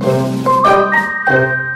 Música